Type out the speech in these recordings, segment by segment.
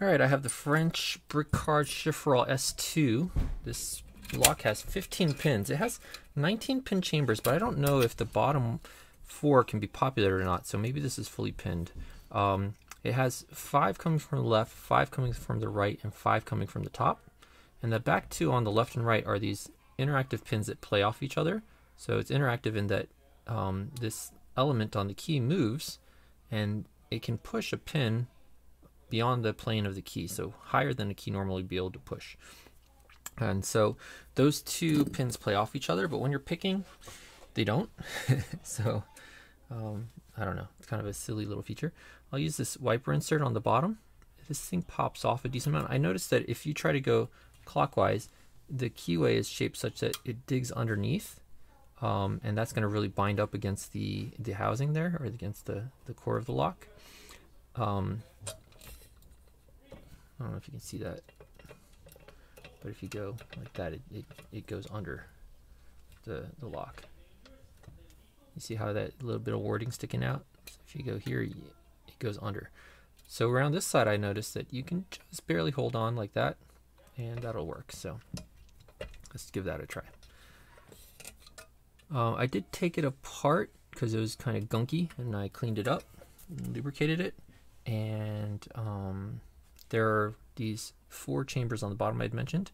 All right, I have the French Bricard Chifral S2. This lock has 15 pins. It has 19 pin chambers, but I don't know if the bottom four can be popular or not. So maybe this is fully pinned. Um, it has five coming from the left, five coming from the right, and five coming from the top. And the back two on the left and right are these interactive pins that play off each other. So it's interactive in that um, this element on the key moves and it can push a pin beyond the plane of the key, so higher than a key normally be able to push. And so those two pins play off each other, but when you're picking, they don't. so um, I don't know. It's kind of a silly little feature. I'll use this wiper insert on the bottom. This thing pops off a decent amount. I noticed that if you try to go clockwise, the keyway is shaped such that it digs underneath. Um, and that's going to really bind up against the, the housing there, or against the, the core of the lock. Um, I don't know if you can see that, but if you go like that, it, it, it goes under the, the lock. You see how that little bit of warding sticking out? So if you go here, it goes under. So around this side, I noticed that you can just barely hold on like that, and that'll work. So let's give that a try. Uh, I did take it apart because it was kind of gunky, and I cleaned it up, lubricated it, and um, there are these four chambers on the bottom I'd mentioned,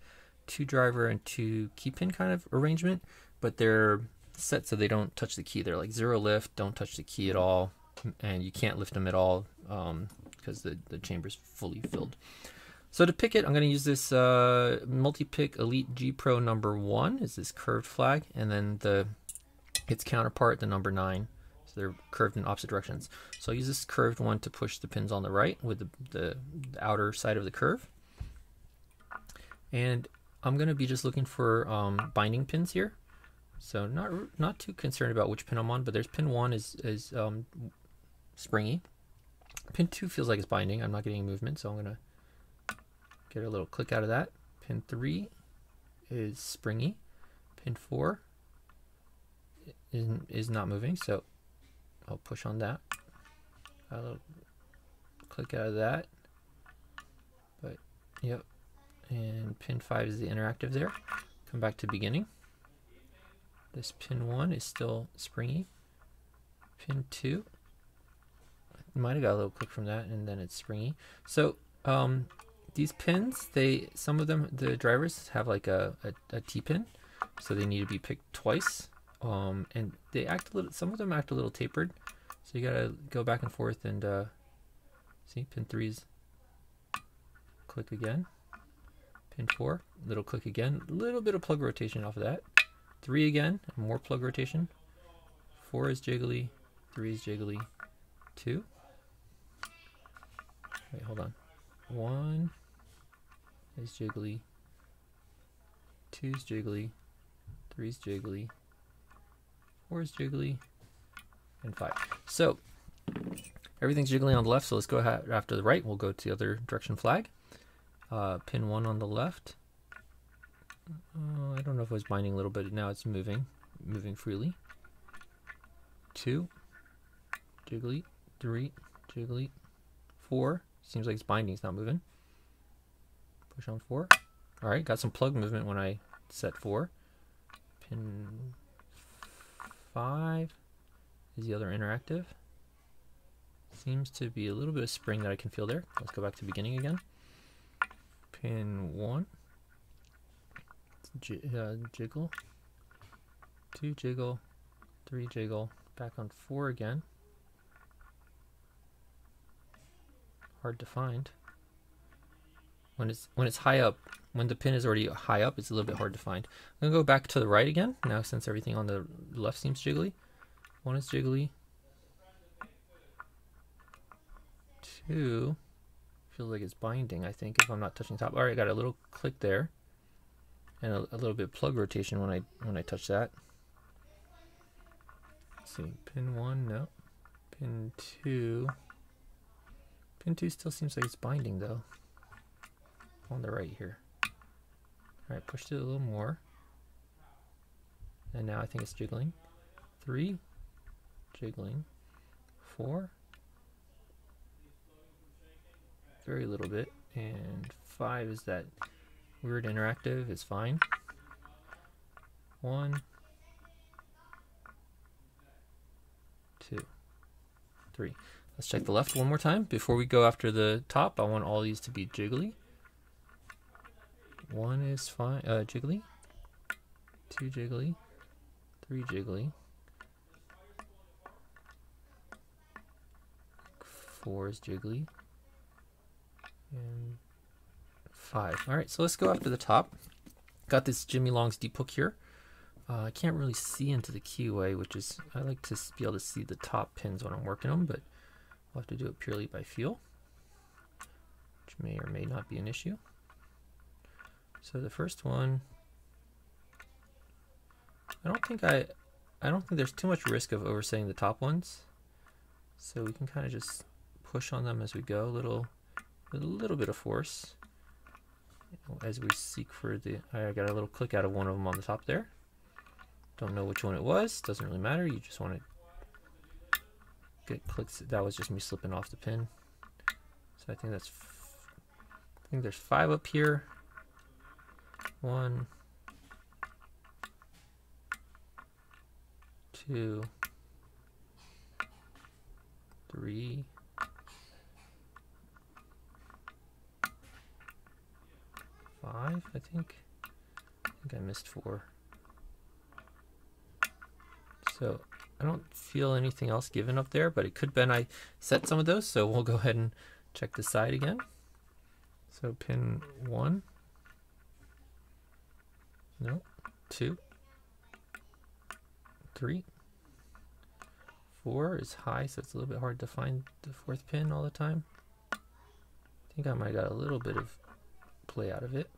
two driver and two key pin kind of arrangement, but they're set so they don't touch the key. They're like zero lift, don't touch the key at all, and you can't lift them at all because um, the, the chamber's fully filled. So to pick it, I'm going to use this uh, multi-pick Elite G Pro number one is this curved flag, and then the its counterpart, the number nine. They're curved in opposite directions. So I'll use this curved one to push the pins on the right with the, the, the outer side of the curve. And I'm going to be just looking for um, binding pins here. So not not too concerned about which pin I'm on, but there's pin one is is um, springy. Pin two feels like it's binding. I'm not getting movement, so I'm gonna get a little click out of that. Pin three is springy. Pin four is is not moving, so I'll push on that. I'll click out of that. But yep. And pin five is the interactive there. Come back to beginning. This pin 1 is still springy. Pin 2, might have got a little click from that, and then it's springy. So um, these pins, they some of them, the drivers have like a, a, a T-pin, so they need to be picked twice. Um, and they act a little, some of them act a little tapered, so you gotta go back and forth and uh, see, pin 3's click again. Pin 4, little click again, a little bit of plug rotation off of that. Three again, more plug rotation. Four is jiggly, three is jiggly, two. Wait, hold on. One is jiggly, two is jiggly, three is jiggly, is jiggly, and five. So everything's jiggling on the left, so let's go after the right. We'll go to the other direction flag. Uh, pin one on the left, uh, I don't know if it was binding a little bit. Now it's moving, moving freely. Two, jiggly, three, jiggly, four. Seems like it's binding, it's not moving. Push on four. All right, got some plug movement when I set four. Pin five is the other interactive. Seems to be a little bit of spring that I can feel there. Let's go back to beginning again. Pin one uh, jiggle, two jiggle, three jiggle, back on four again. Hard to find. When it's when it's high up, when the pin is already high up, it's a little bit hard to find. I'm gonna go back to the right again now since everything on the left seems jiggly. One is jiggly. Two feels like it's binding. I think if I'm not touching top. All right, got a little click there and a, a, little bit plug rotation when I when I touch that. Let's see, pin one, no. Pin two. Pin two still seems like it's binding though. On the right here. Alright, pushed it a little more. And now I think it's jiggling. Three, jiggling. Four, very little bit. and five is that weird interactive is fine. One, two, three. Let's check the left one more time. Before we go after the top, I want all these to be jiggly. One is fine, uh, jiggly. Two jiggly. Three jiggly. Four is jiggly. And five. All right, so let's go after the top. Got this Jimmy Long's deep hook here. Uh, I can't really see into the keyway, which is, I like to be able to see the top pins when I'm working them, but I'll have to do it purely by feel, which may or may not be an issue. So the first one, I don't think I, I don't think there's too much risk of oversetting the top ones. So we can kind of just push on them as we go, a little, a little bit of force as we seek for the, I got a little click out of one of them on the top there. Don't know which one it was, doesn't really matter, you just want to get clicks, that was just me slipping off the pin. So I think that's, I think there's five up here. One, two, three, five, I think. I think I missed four. So I don't feel anything else given up there, but it could have been I set some of those, so we'll go ahead and check the side again. So pin one, no, two, three, four is high, so it's a little bit hard to find the fourth pin all the time. I think I might got a little bit of play out of it.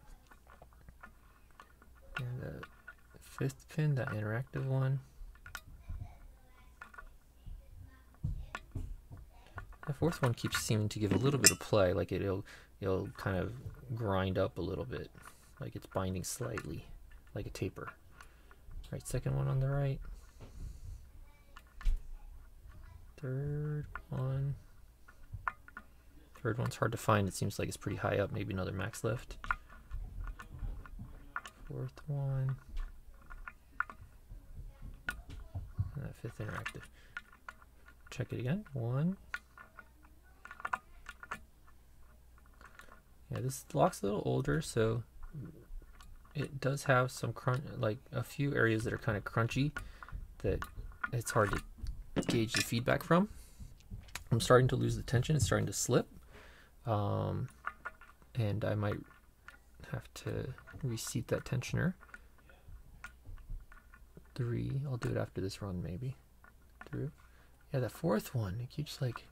And the fifth pin, that interactive one. The fourth one keeps seeming to give a little bit of play, like it, will it'll kind of grind up a little bit, like it's binding slightly, like a taper. Right, second one on the right. Third one. Third one's hard to find. It seems like it's pretty high up. Maybe another max lift. Fourth one. And that fifth interactive. Check it again. One. Yeah, this lock's a little older, so it does have some crunch, like a few areas that are kind of crunchy that it's hard to gauge the feedback from. I'm starting to lose the tension. It's starting to slip. Um, and I might have to reseat that tensioner. Three, I'll do it after this run maybe. Through. Yeah, the fourth one, it keeps like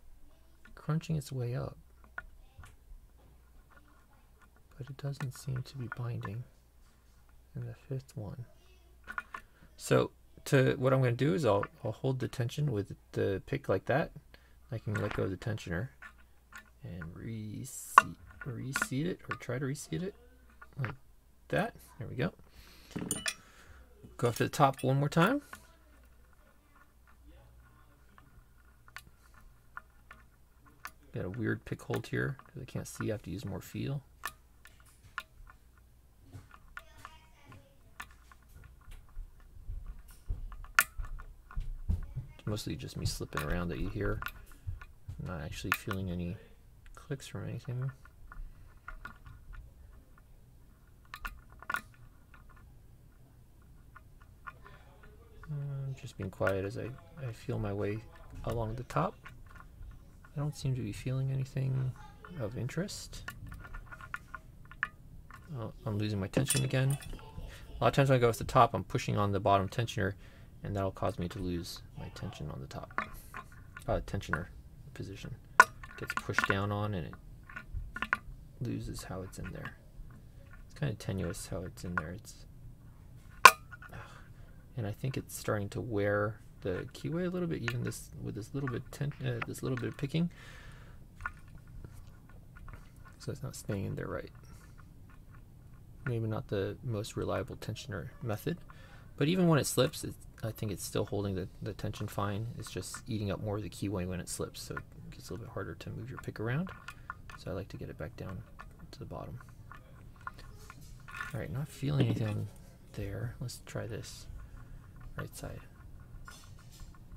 crunching its way up. But it doesn't seem to be binding. And the fifth one. So to what I'm going to do is I'll, I'll hold the tension with the pick like that. I can let go of the tensioner and reseat, reseat it or try to reseat it like that. There we go. Go up to the top one more time. Got a weird pick hold here because I can't see. I have to use more feel. Mostly just me slipping around that you hear. I'm not actually feeling any clicks from anything. Uh, just being quiet as I, I feel my way along the top. I don't seem to be feeling anything of interest. Oh, I'm losing my tension again. A lot of times when I go with the top, I'm pushing on the bottom tensioner, and that'll cause me to lose my tension on the top. Uh, tensioner position. Gets pushed down on, and it loses how it's in there. It's kind of tenuous how it's in there. It's and I think it's starting to wear the keyway a little bit, even this with this little bit uh, this little bit of picking. So it's not staying in there right. Maybe not the most reliable tensioner method, but even when it slips, it, I think it's still holding the, the tension fine. It's just eating up more of the keyway when it slips, so it gets a little bit harder to move your pick around. So I like to get it back down to the bottom. All right, not feeling anything there. Let's try this right side.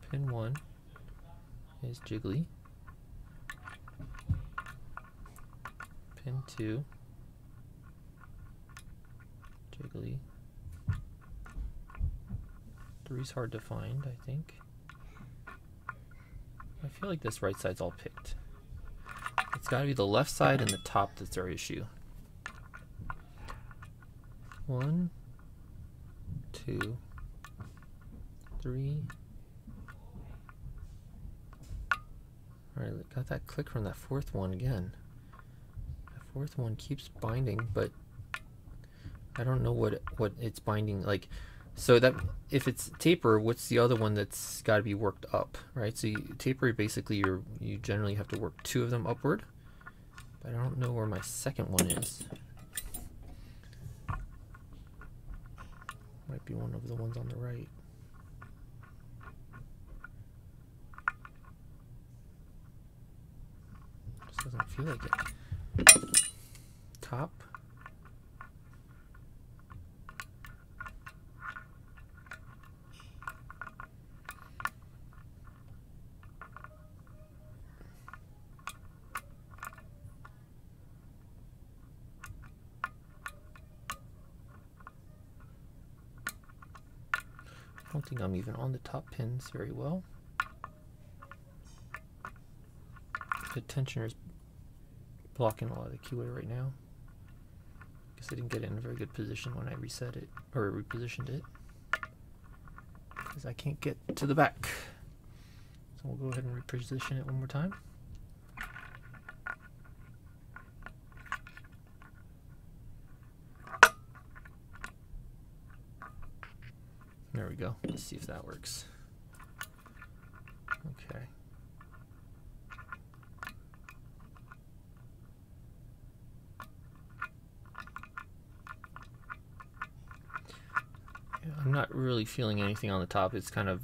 Pin one is jiggly. Pin two, jiggly. Three's hard to find, I think. I feel like this right side's all picked. It's got to be the left side and the top that's our issue. One, two, three. Alright, got that click from that fourth one again. The fourth one keeps binding, but I don't know what what it's binding like. So that if it's taper, what's the other one that's got to be worked up, right? So you, taper basically you you generally have to work two of them upward. But I don't know where my second one is. Might be one of the ones on the right. Just doesn't feel like it. Top. Don't think I'm even on the top pins very well. The tensioner is blocking a lot of the keyway right now. I guess I didn't get it in a very good position when I reset it or repositioned it. Because I can't get to the back. So we'll go ahead and reposition it one more time. Go. Let's see if that works. Okay. Yeah, I'm not really feeling anything on the top. It's kind of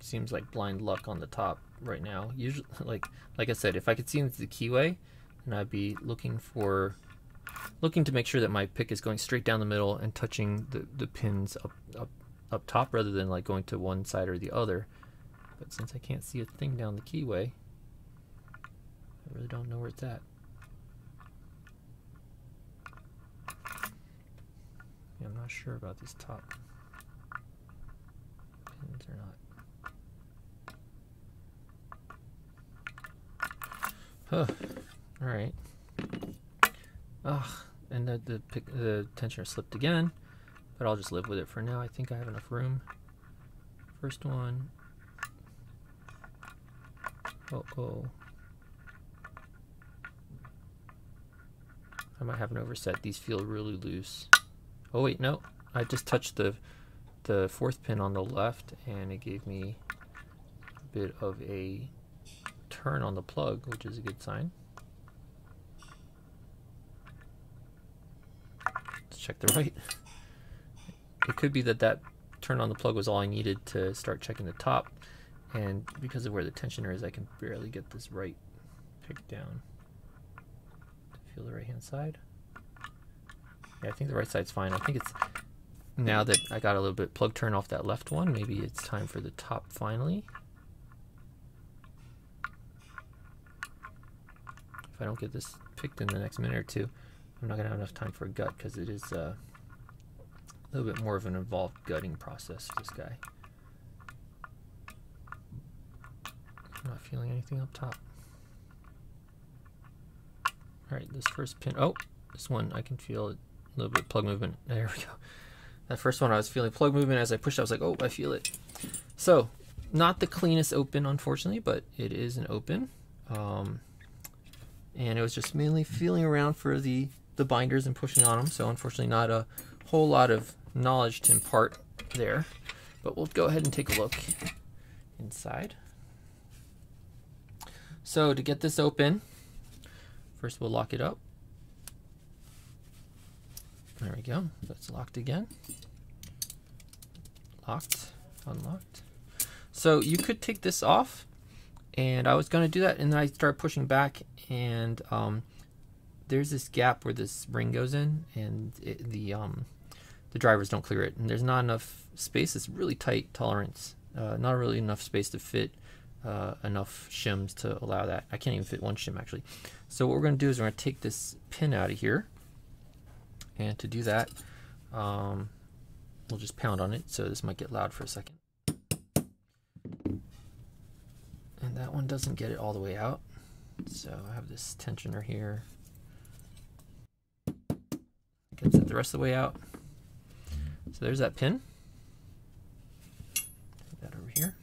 seems like blind luck on the top right now. Usually, like like I said, if I could see into the keyway, and I'd be looking for looking to make sure that my pick is going straight down the middle and touching the, the pins up, up up top rather than like going to one side or the other. But since I can't see a thing down the keyway, I really don't know where it's at. Yeah, I'm not sure about these top pins or not. Huh. All right. Ugh, and the the, the tensioner slipped again. But I'll just live with it for now. I think I have enough room. First one. Oh, oh. I might have an overset. These feel really loose. Oh wait, no. I just touched the the fourth pin on the left and it gave me a bit of a turn on the plug, which is a good sign. Let's check the right. It could be that that turn on the plug was all I needed to start checking the top. And because of where the tensioner is, I can barely get this right pick down. To feel the right hand side. Yeah, I think the right side's fine. I think it's now that I got a little bit plug turn off that left one, maybe it's time for the top finally. If I don't get this picked in the next minute or two, I'm not gonna have enough time for a gut because it is uh, a little bit more of an involved gutting process for this guy. I'm not feeling anything up top. Alright, this first pin, oh, this one I can feel a little bit plug movement. There we go. That first one I was feeling plug movement as I pushed, I was like, oh, I feel it. So, not the cleanest open, unfortunately, but it is an open. Um, and it was just mainly feeling around for the, the binders and pushing on them. So unfortunately not a whole lot of knowledge to impart there. But we'll go ahead and take a look inside. So to get this open, first we'll lock it up. There we go. That's locked again. Locked, unlocked. So you could take this off, and I was going to do that, and then I started pushing back, and um, there's this gap where this spring goes in, and it, the um, the drivers don't clear it, and there's not enough space. It's really tight tolerance, uh, not really enough space to fit uh, enough shims to allow that. I can't even fit one shim actually. So what we're going to do is we're to take this pin out of here, and to do that, um, we'll just pound on it. So this might get loud for a second. And that one doesn't get it all the way out. So I have this tensioner here. Gets it the rest of the way out. So there's that pin. Put that over here.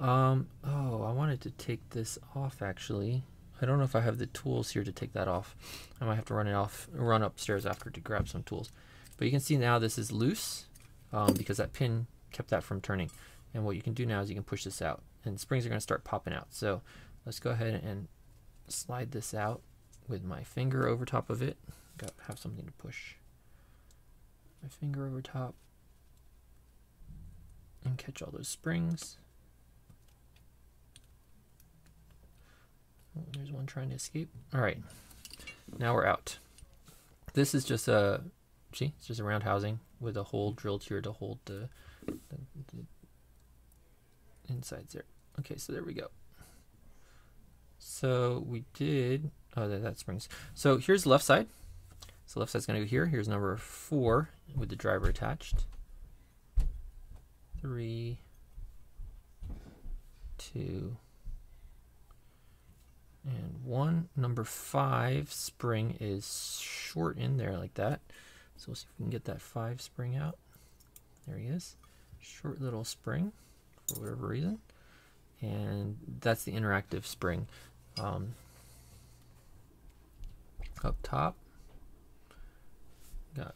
Um, oh, I wanted to take this off actually. I don't know if I have the tools here to take that off. I might have to run it off, run upstairs after to grab some tools. But you can see now this is loose um, because that pin kept that from turning. And what you can do now is you can push this out and springs are going to start popping out. So let's go ahead and slide this out with my finger over top of it. Got have something to push. My finger over top and catch all those springs. Oh, there's one trying to escape. All right, now we're out. This is just a, see, it's just a round housing with a hole drilled here to hold the, the, the insides there. Okay, so there we go. So we did, oh, that, that springs. So here's the left side. So left side's gonna go here. Here's number four with the driver attached. Three, two, and one. Number five spring is short in there like that. So we'll see if we can get that five spring out. There he is. Short little spring for whatever reason. And that's the interactive spring. Um, up top, got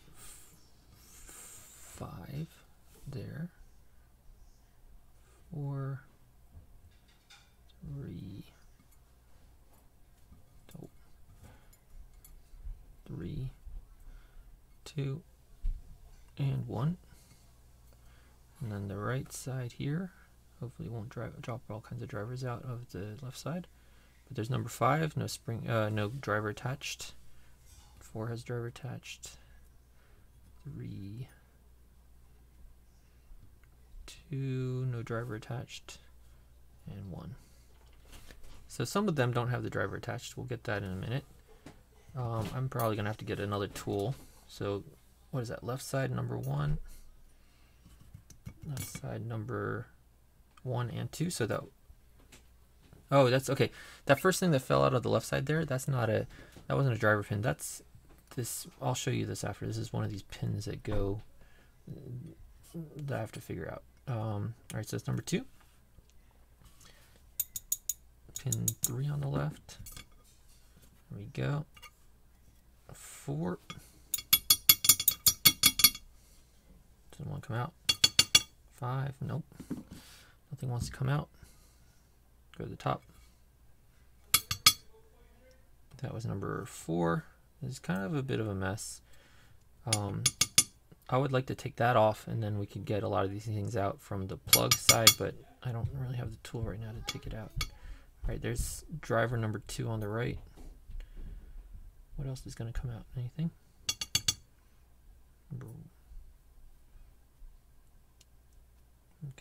five there, four, three, oh, three, two, and one. And then the right side here, hopefully won't drive, drop all kinds of drivers out of the left side. But there's number five, no spring, uh, no driver attached. Four has driver attached. Three, two, no driver attached, and one. So some of them don't have the driver attached. We'll get that in a minute. Um, I'm probably gonna have to get another tool. So what is that? Left side number one. Left side number one and two. So that Oh, that's okay. That first thing that fell out of the left side there, that's not a, that wasn't a driver pin. That's this, I'll show you this after. This is one of these pins that go, that I have to figure out. Um, all right, so that's number two. Pin three on the left. There we go. Four. Doesn't want to come out. Five, nope. Nothing wants to come out go to the top. That was number four. It's kind of a bit of a mess. Um, I would like to take that off and then we could get a lot of these things out from the plug side, but I don't really have the tool right now to take it out. All right, there's driver number two on the right. What else is going to come out? Anything?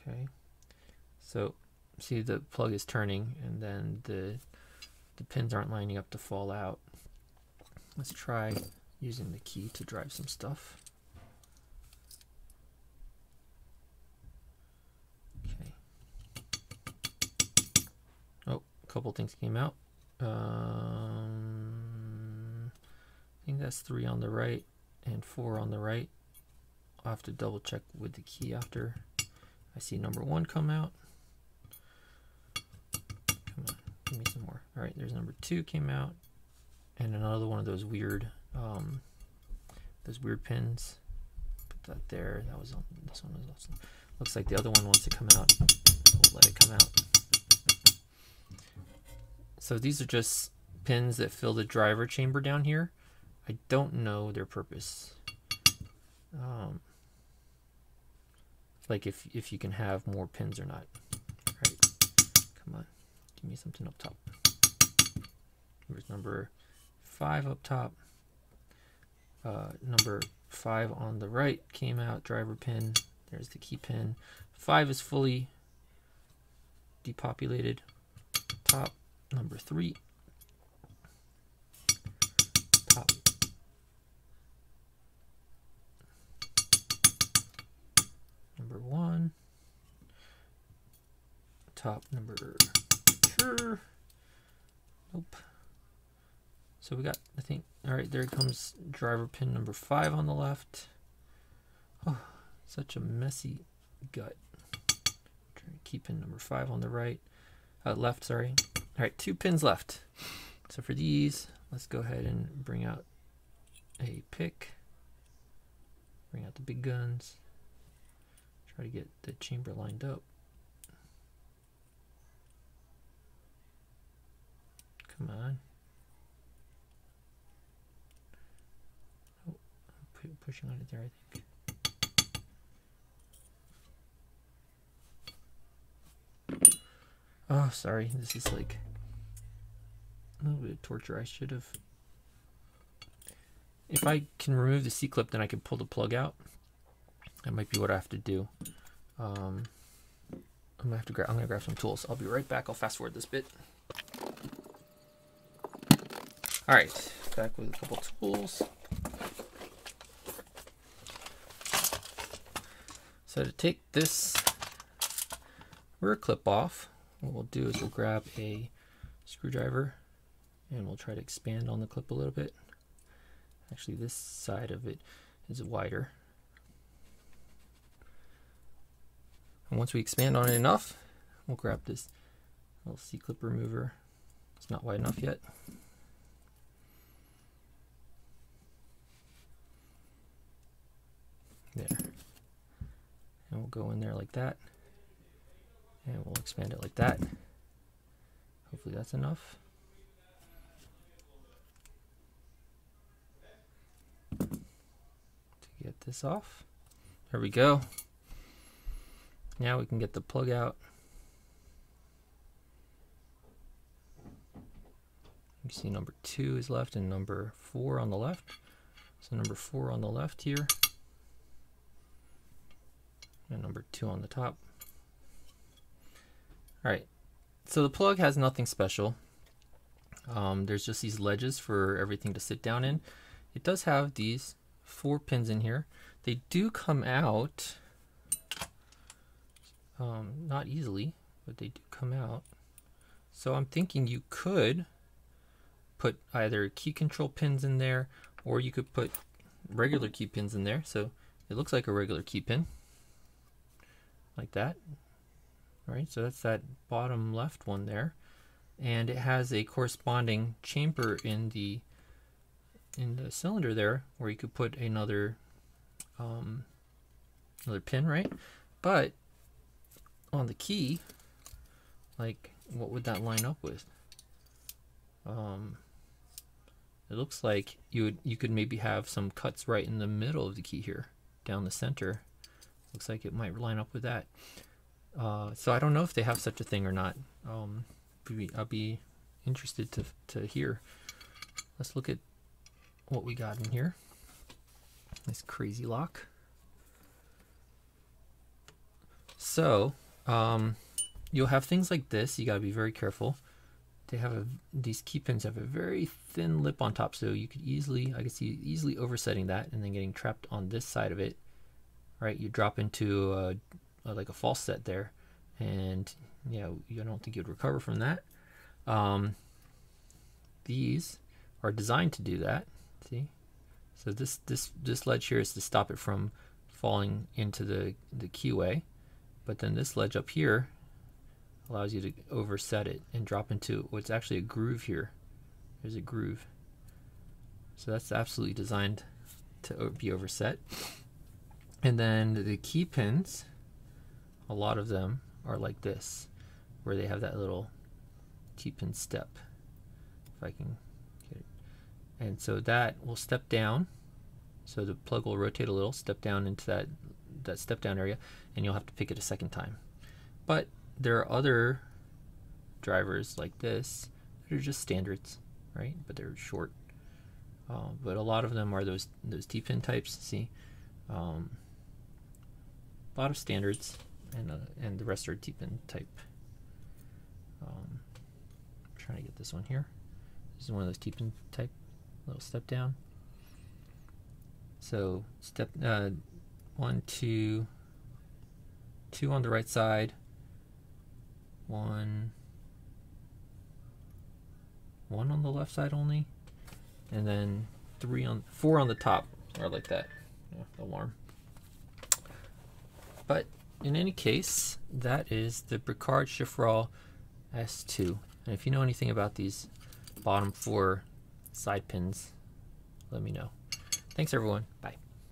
Okay. So see the plug is turning and then the the pins aren't lining up to fall out. Let's try using the key to drive some stuff. Okay. Oh, a couple things came out. Um, I think that's three on the right and four on the right. I'll have to double check with the key after I see number one come out. Come on, give me some more. All right, there's number two came out, and another one of those weird, um, those weird pins. Put that there. That was on this one. Was also, looks like the other one wants to come out. We'll let it come out. So these are just pins that fill the driver chamber down here. I don't know their purpose. Um, like if if you can have more pins or not. All right, come on. Give me something up top. There's number five up top. Uh, number five on the right came out, driver pin. There's the key pin. Five is fully depopulated. Top, number three. Top. Number one. Top number two. Nope. So we got, I think, all right, there comes driver pin number five on the left. Oh, such a messy gut. Key pin number five on the right, uh, left, sorry. All right, two pins left. So for these, let's go ahead and bring out a pick. Bring out the big guns. Try to get the chamber lined up. Come on. Oh, I'm pushing on it there, I think. Oh, sorry. This is like a little bit of torture. I should have. If I can remove the C-clip, then I can pull the plug out. That might be what I have to do. Um, I'm gonna have to grab. I'm gonna grab some tools. I'll be right back. I'll fast forward this bit. All right, back with a couple tools. So to take this rear clip off, what we'll do is we'll grab a screwdriver and we'll try to expand on the clip a little bit. Actually, this side of it is wider. And once we expand on it enough, we'll grab this little C-clip remover. It's not wide enough yet. There. And we'll go in there like that and we'll expand it like that. Hopefully that's enough. To get this off. There we go. Now we can get the plug out. You see number two is left and number four on the left. So number four on the left here. And number two on the top. All right, so the plug has nothing special. Um, there's just these ledges for everything to sit down in. It does have these four pins in here. They do come out, um, not easily, but they do come out. So I'm thinking you could put either key control pins in there or you could put regular key pins in there. So it looks like a regular key pin like that. Right, so that's that bottom left one there. And it has a corresponding chamber in the in the cylinder there where you could put another um, another pin, right? But on the key, like what would that line up with? Um, it looks like you would you could maybe have some cuts right in the middle of the key here, down the center. Looks like it might line up with that. Uh, so I don't know if they have such a thing or not. Um, I'll be interested to, to hear. Let's look at what we got in here. This crazy lock. So, um, you'll have things like this. You got to be very careful. They have a, these key pins have a very thin lip on top, so you could easily, I could see easily oversetting that and then getting trapped on this side of it. Right, you drop into a uh, like a false set there, and you know you don't think you'd recover from that. Um, these are designed to do that. See, so this this this ledge here is to stop it from falling into the the keyway, but then this ledge up here allows you to overset it and drop into what's actually a groove here. There's a groove. So that's absolutely designed to be overset. And then the key pins a lot of them are like this, where they have that little key-pin step. If I can get it. And so that will step down. So the plug will rotate a little, step down into that, that step down area, and you'll have to pick it a second time. But there are other drivers like this that are just standards, right? But they're short. Uh, but a lot of them are those those T-pin types. See, um, a lot of standards, and uh, and the rest are T-pin type. Um, I'm trying to get this one here. This is one of those T-pin type little step down. So step uh, one, two, two on the right side, one, one on the left side only, and then three on four on the top, or like that. Yeah, alarm. But in any case, that is the Bricard Chifral S2. And if you know anything about these bottom four side pins, let me know. Thanks everyone. Bye.